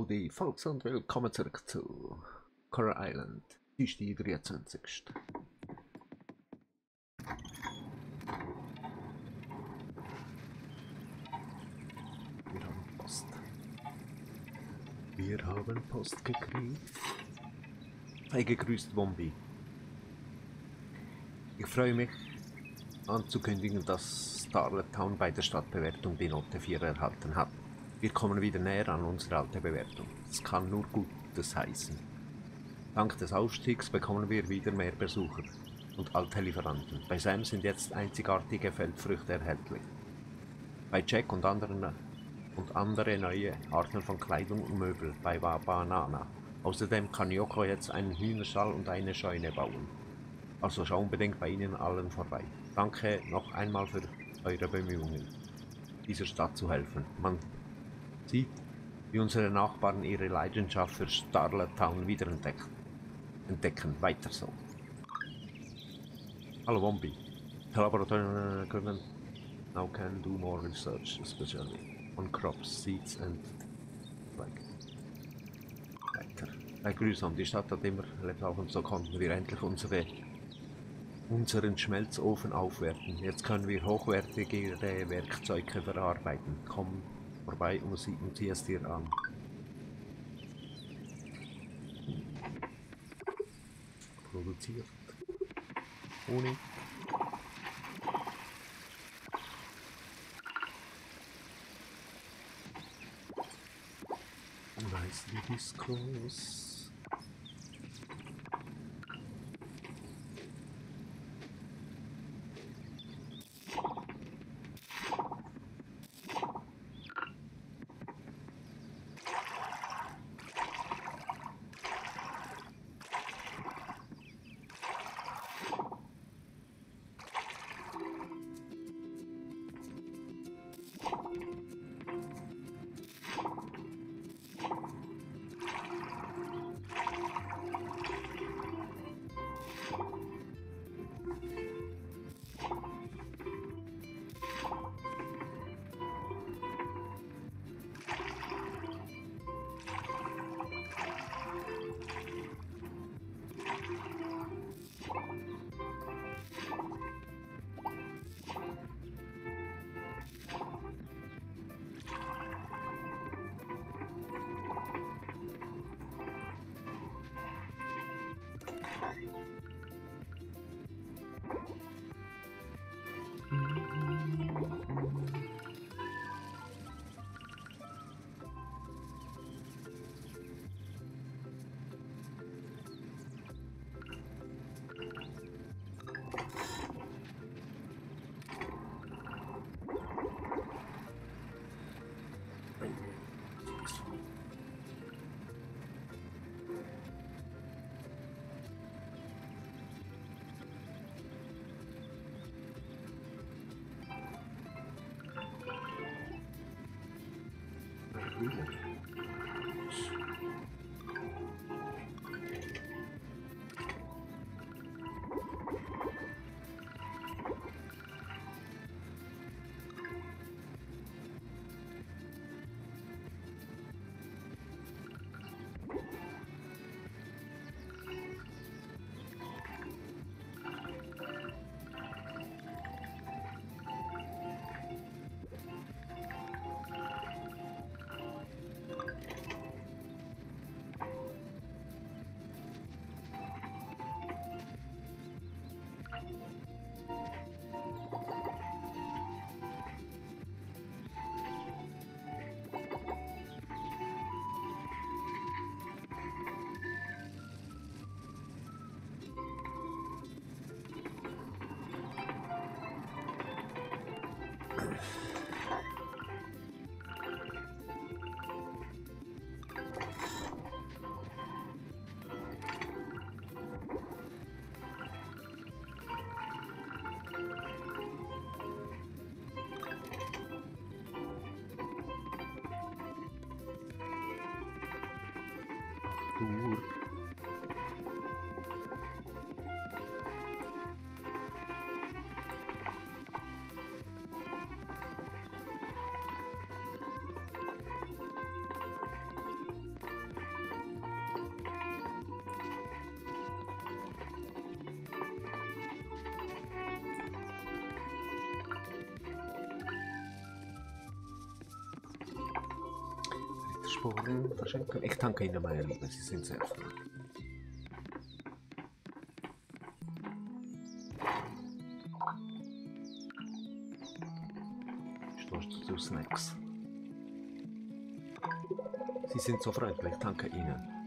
Howdy, Folks und willkommen zurück zu Coral Island. Das ist die 23. Wir haben Post. Wir haben Post gekriegt. Hey, gegrüßt Bombi. Ich freue mich anzukündigen, dass Starlet Town bei der Stadtbewertung die Note 4 erhalten hat. Wir kommen wieder näher an unsere alte Bewertung. Das kann nur Gutes heißen. Dank des Aufstiegs bekommen wir wieder mehr Besucher und alte Lieferanten. Bei Sam sind jetzt einzigartige Feldfrüchte erhältlich. Bei Jack und anderen und andere neue Arten von Kleidung und Möbel bei Banana. Außerdem kann Yoko jetzt einen Hühnerstall und eine Scheune bauen. Also schau unbedingt bei Ihnen allen vorbei. Danke noch einmal für eure Bemühungen, dieser Stadt zu helfen. Man sieht, wie unsere Nachbarn ihre Leidenschaft für Starlet Town wiederentdecken. Entdecken. Weiter so. Hallo Wombi. Collaborator können now can do more research, especially on crops, seeds and like. Weiter. Bei Grüßam, die Stadt hat immer lebt auch und so konnten wir endlich unsere unseren Schmelzofen aufwerten. Jetzt können wir hochwertigere Werkzeuge verarbeiten. Komm vorbei und sie es dir an. Produziert. Honig. Nice കൂർ Sporen verschenken. Ich danke Ihnen, meine Liebe, Sie sind sehr freundlich. Stoß zu Snacks. Sie sind so freundlich, danke Ihnen.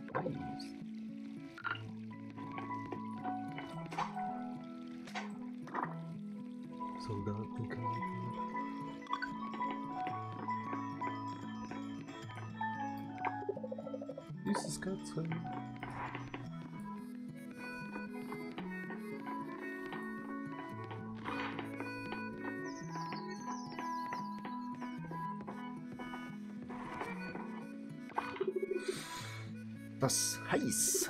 Das heiß.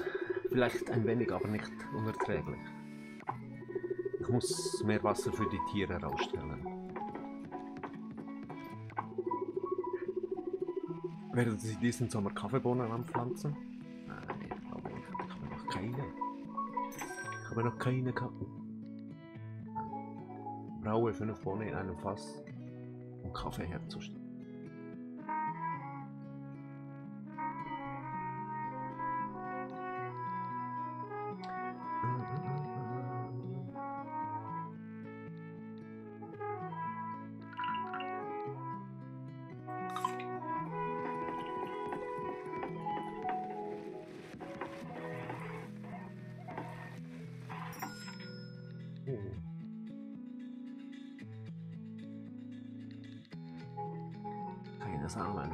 Vielleicht ein wenig, aber nicht unerträglich. Ich muss mehr Wasser für die Tiere rausstellen. Werden Sie diesen Sommer Kaffeebohnen anpflanzen? Nein, ich glaube nicht. Ich habe noch keine. Ich habe noch keine gehabt. Braue fünf Bohnen in einem Fass, um Kaffee herzustellen. Keine Samen.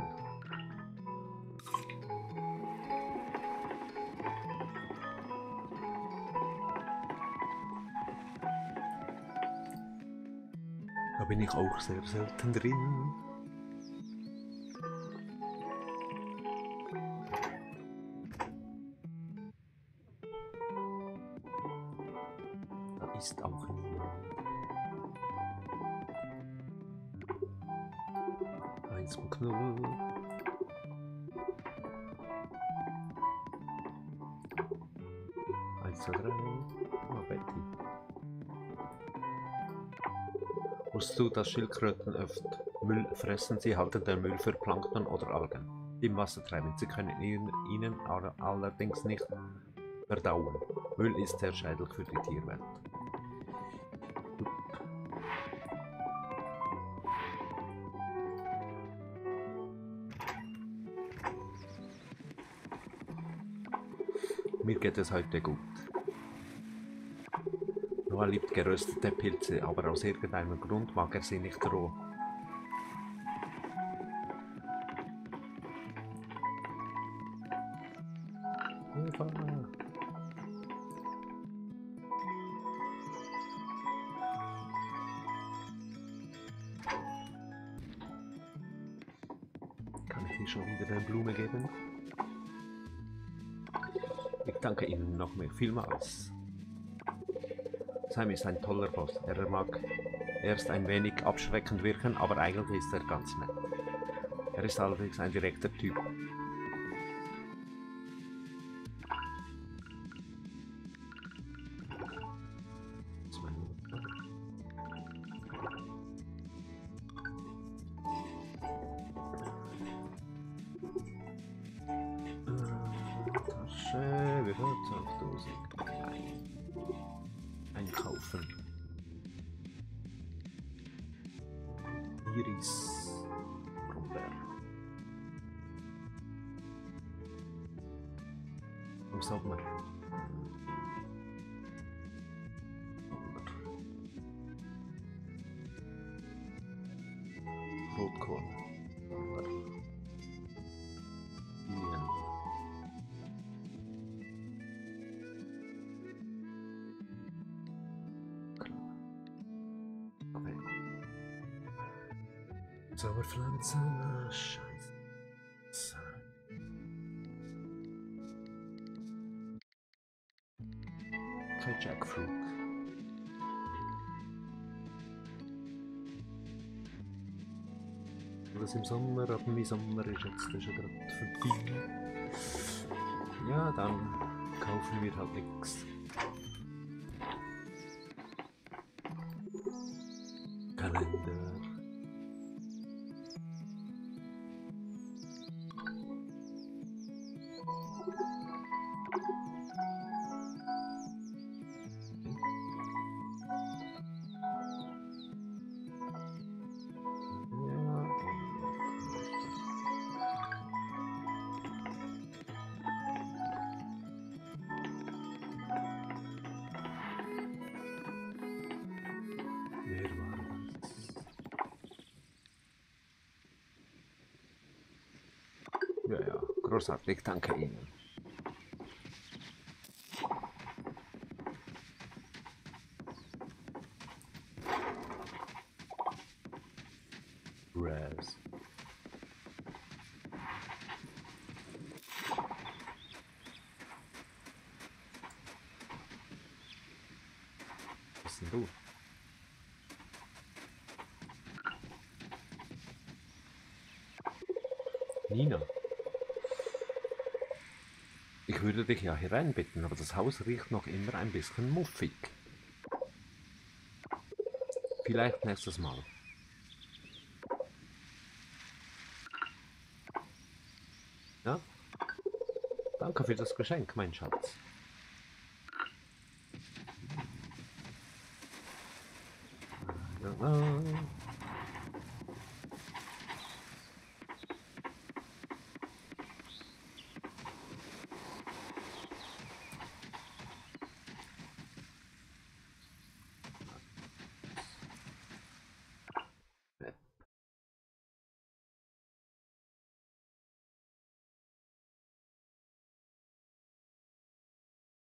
Da bin ich auch sehr selten drin. Dass Schildkröten oft Müll fressen? Sie halten den Müll für Plankton oder Algen. Im Wasser treiben. Sie können ihn, ihnen allerdings nicht verdauen. Müll ist sehr schädlich für die Tierwelt. Mir geht es heute gut. Noah liebt geröstete Pilze, aber aus irgendeinem Grund mag er sie nicht roh. Kann ich dir schon wieder eine Blume geben? Ich danke Ihnen noch mehr vielmals. Sam ist ein toller Boss. Er mag erst ein wenig abschreckend wirken, aber eigentlich ist er ganz nett. Er ist allerdings ein direkter Typ. Äh, Tasche, wieder 12.000. Nein. Einkaufen. Iris. Zauberpflanzen, ah, scheiße. Kein Jackfruit. Das im Sommer, aber mein Sommer ist jetzt schon gerade vorbei. Ja, dann kaufen wir halt nichts. Großartig, danke Ihnen. Res. Du? Nina. Ich würde dich ja hereinbitten, aber das Haus riecht noch immer ein bisschen muffig. Vielleicht nächstes Mal. Ja? Danke für das Geschenk, mein Schatz.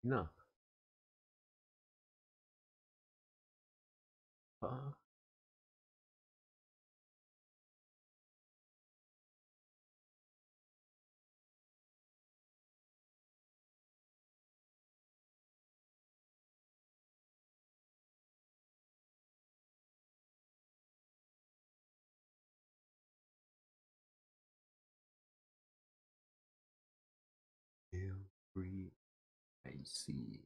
enough see.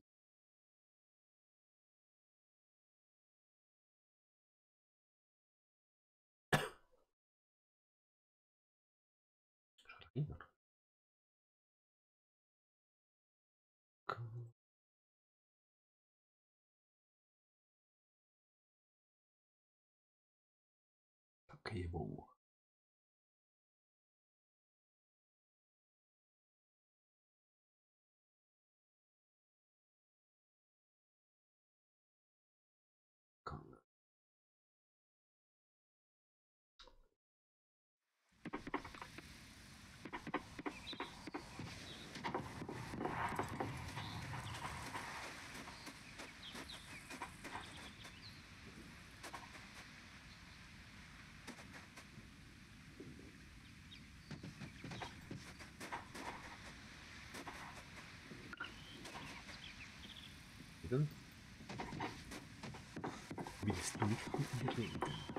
Cable. Bitte? Willst du nicht mit mir reden?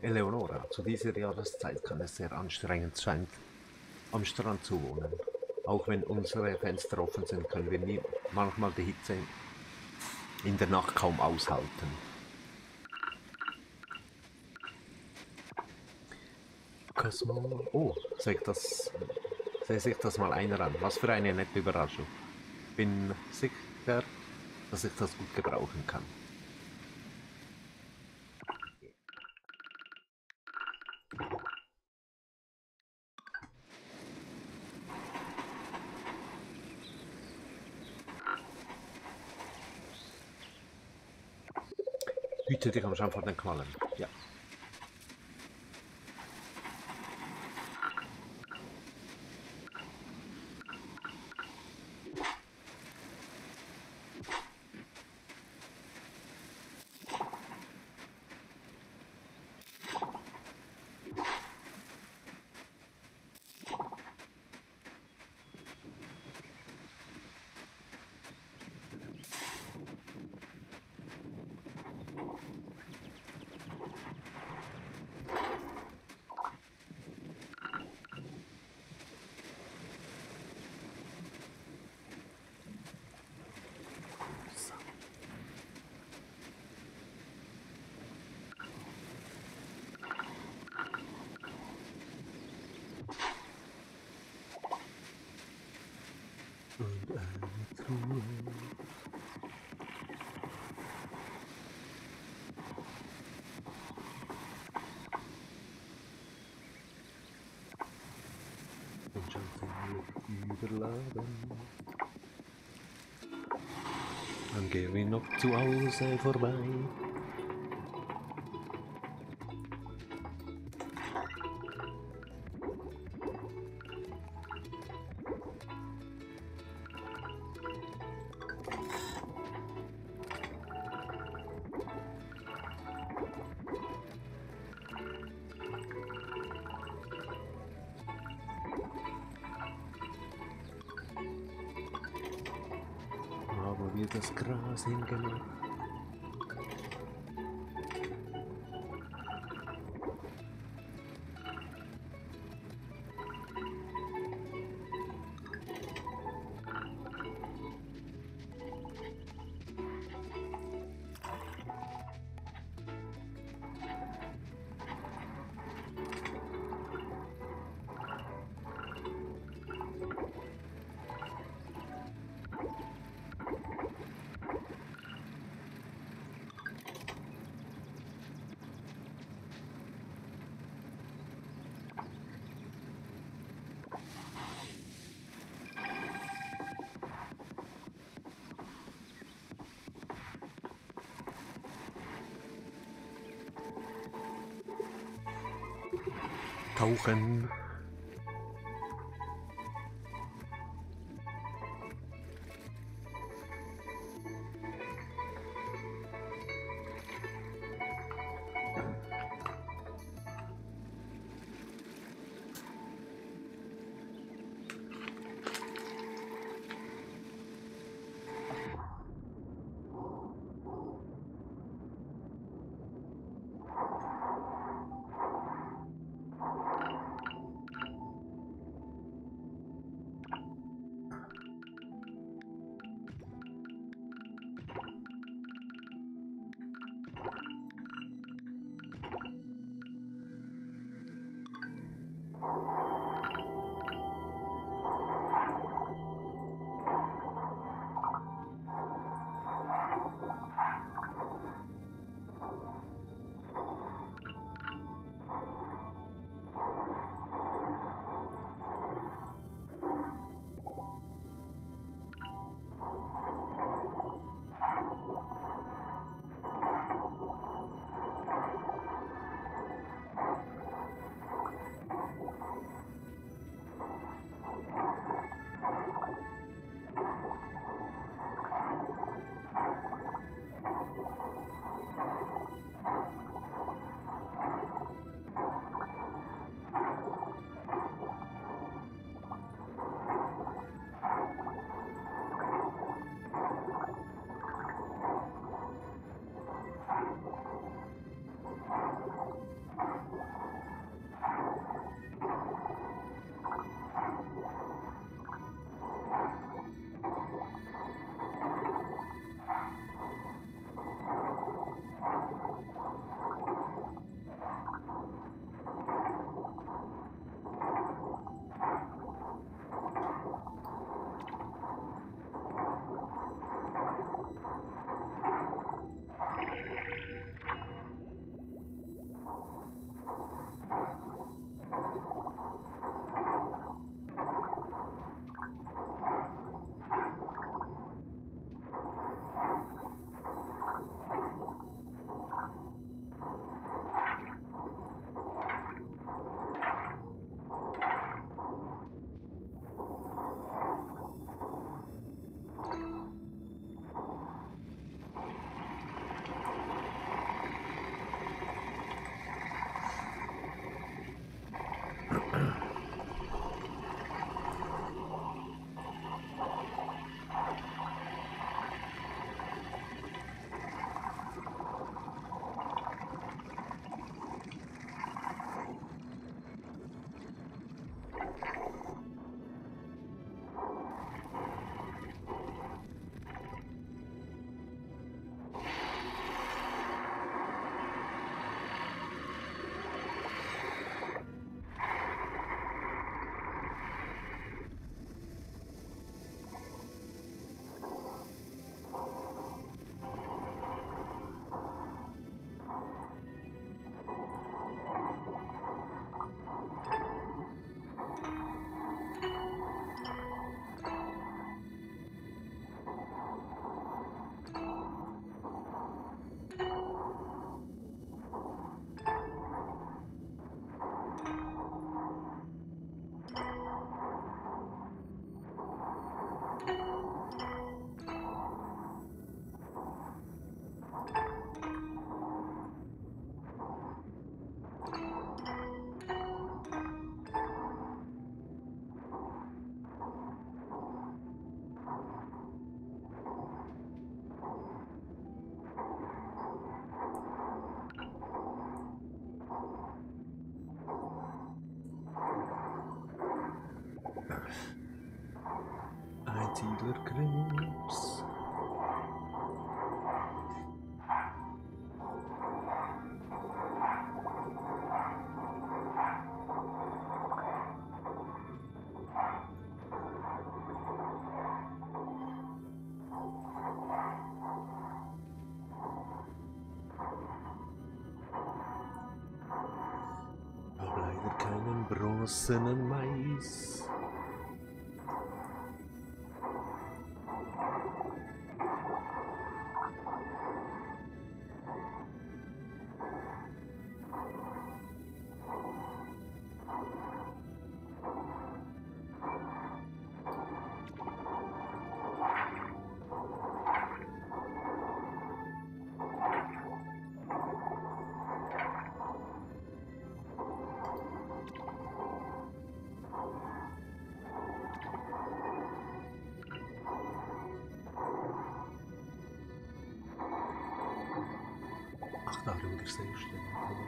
Eleonora, zu dieser Jahreszeit kann es sehr anstrengend sein, am Strand zu wohnen. Auch wenn unsere Fenster offen sind, können wir nie, manchmal die Hitze in der Nacht kaum aushalten. Oh, ich das, sehe sich das mal einer an. Was für eine nette Überraschung. Bin sicher, dass ich das gut gebrauchen kann. Dich am Schaum vor den Quallen. Ja. Und eine Truhe. Und schon sind wir überladen. Dann gehen wir noch zu Hause vorbei. Haben wir das Gras hingemacht? محاسن من. Ach, da schau,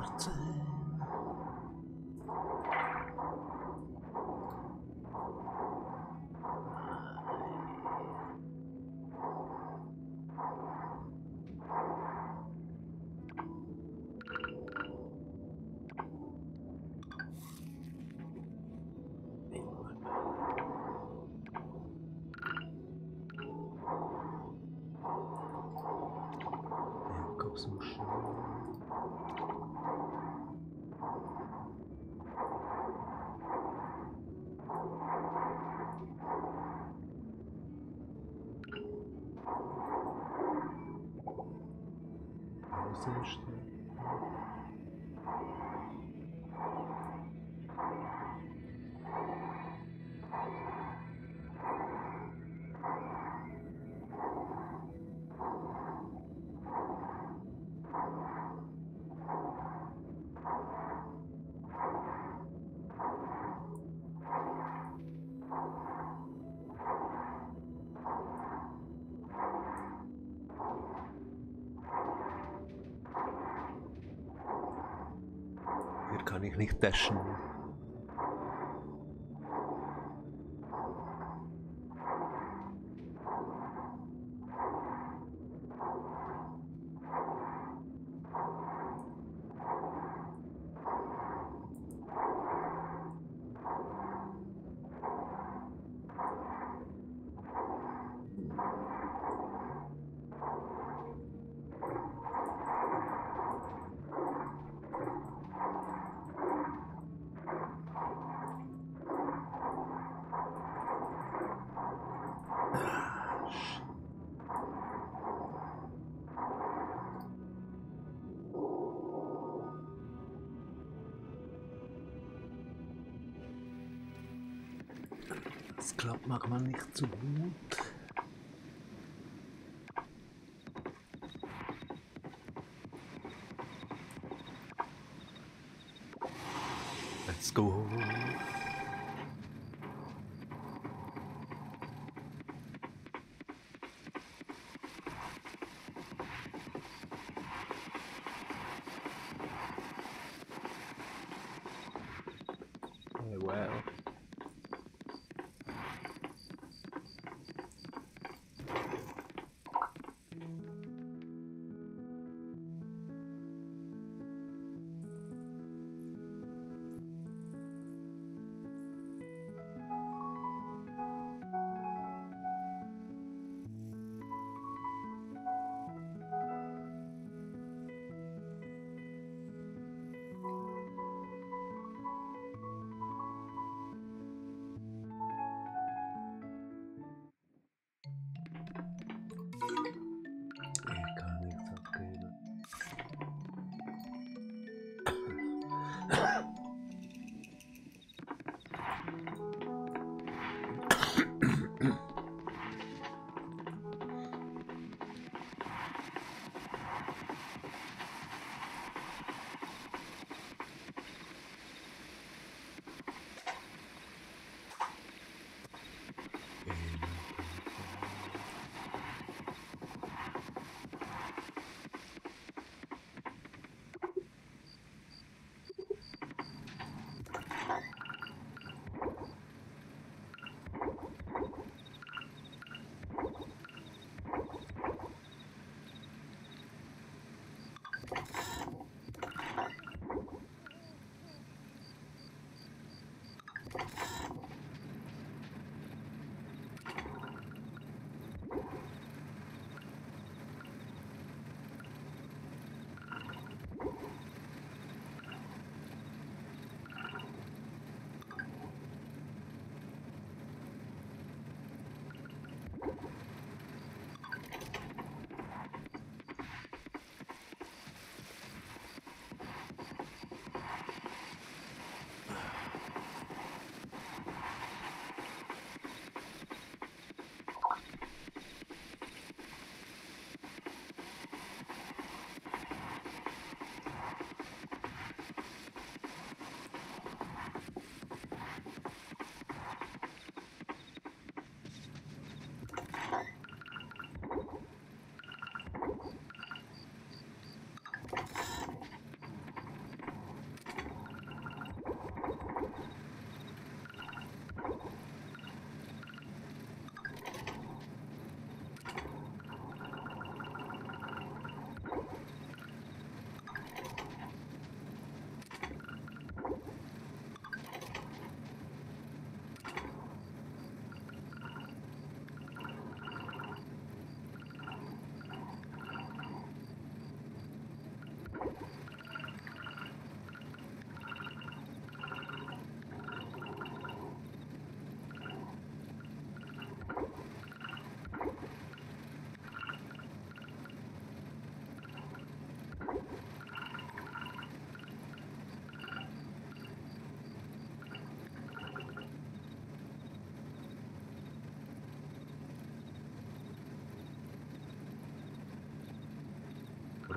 forza. Nicht dashen. Das klappt manchmal nicht so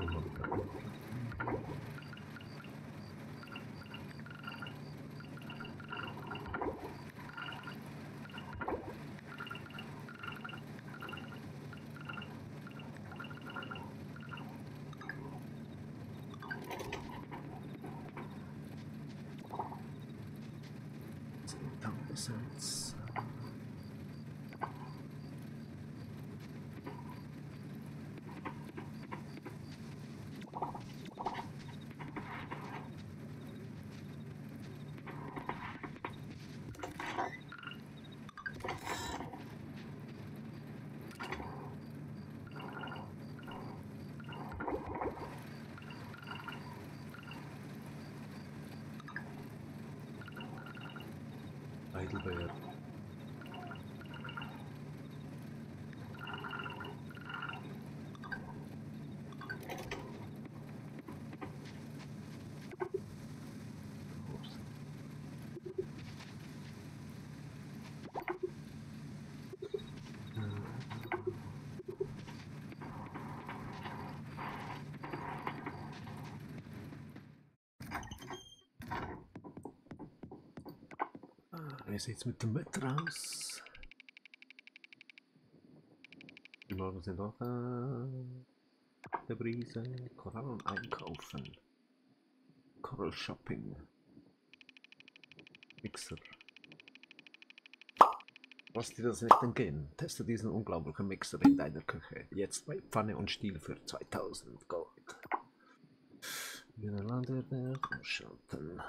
Warum habe ich da Wie sieht's mit dem Wetter aus? Die Morgen sind auch äh, der Brise. Korallen einkaufen. Coral Shopping. Mixer. Was dir das nicht entgehen? Teste diesen unglaublichen Mixer in deiner Küche. Jetzt bei Pfanne und Stiel für 2000 Gold. Niederlande umschalten.